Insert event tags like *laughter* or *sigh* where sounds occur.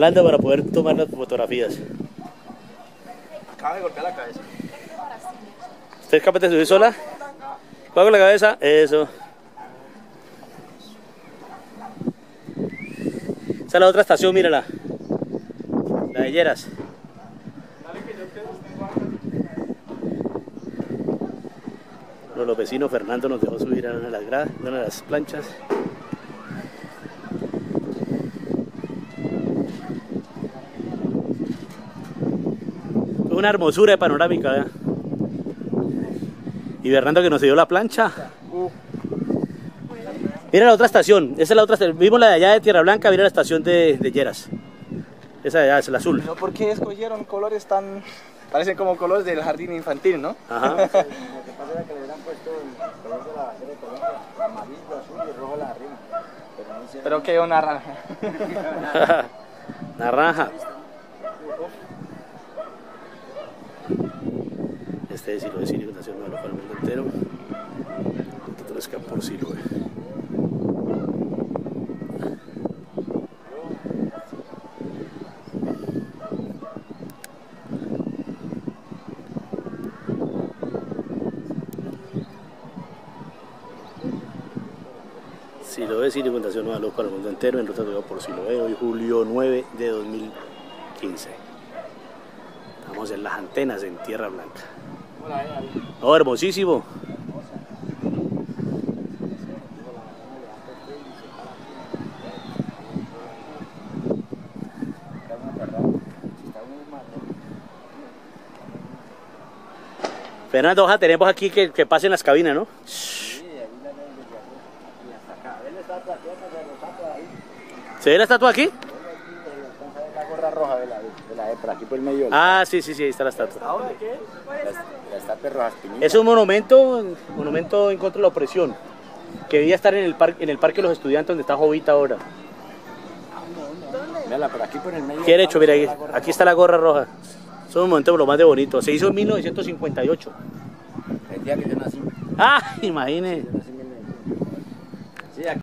Hablando para poder tomar las fotografías. Acaba de golpear la cabeza. ¿Usted es capaz de subir sola? ¿Juega con la cabeza? Eso. Esa es la otra estación, mírala. La de Lleras. Los, los vecinos, Fernando nos dejó subir a una de las, gra- una de las planchas. Una hermosura de panorámica, vea. Y Fernando que nos dio la plancha. Mira la otra estación, esa es la otra estación. Vimos la de allá de Tierra Blanca, mira la estación de, de Lleras. Esa de allá es la azul. No, ¿por qué escogieron colores tan... Parecen como colores del jardín infantil, ¿no? Ajá. *laughs* Lo que pasa era que le hubieran puesto el color de la bandera de Colombia, amarillo, azul y rojo la arriba. Pero no Pero que una *laughs* *laughs* naranja. Naranja. Este es Siloé de Cine Fundación Nueva para el mundo entero. Otro es por Siloé. Siloé Cine Fundación Nueva Luz para el mundo entero en ruta de por Siloé, hoy julio 9 de 2015. Estamos en las antenas en Tierra Blanca. Oh, hermosísimo. ¿no? Fernando, ojalá tenemos aquí que, que pasen las cabinas, ¿no? Se lo saca ahí. ¿Se ve la estatua aquí, eh, alcanza a ver la gorra roja de la, de la aquí por el medio. la, Ah, sí, sí, sí, ahí está la estatua. la estatua de Rojas Pinillas. Es un monumento, monumento en contra de la opresión, que debía estar en el, par- en el Parque de los Estudiantes donde está Jovita ahora. Mírala, por aquí por el medio. ¿Qué derecho? Mira, aquí, La está la gorra roja. Es un momento lo más de bonito. Se hizo en 1958. roja. El día que yo nací. Ah, imagine.